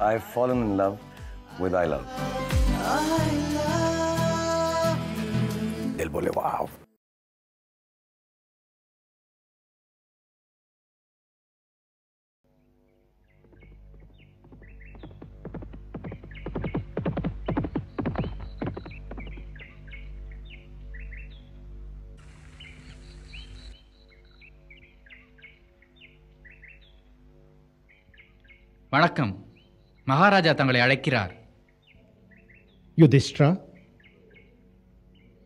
I've fallen in love with I Love. Él बोले wow. வணக்கம் மகாராஜா தங்களை அழைக்கிறார். யுதிஷ்டா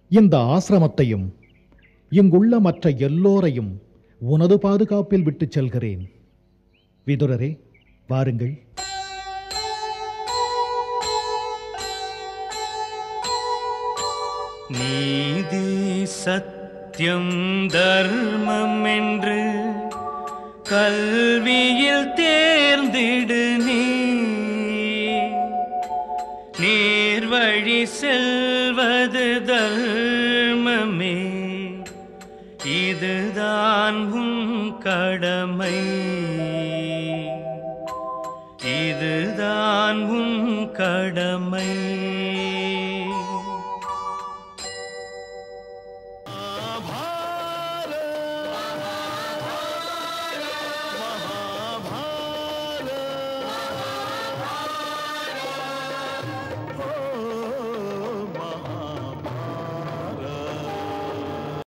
இந்த ஆசிரமத்தையும் இங்குள்ள மற்ற எல்லோரையும் உனது பாதுகாப்பில் விட்டுச் செல்கிறேன். விதுரரே வாருங்கள். நீதி சத்தியம் தர்மம் என்று கல்வியில் தேர்ந்திடு. நேர்வழி செல்வது தர்மமே. இதுதான் உன் கடமை. இதுதான் உன் கடமை.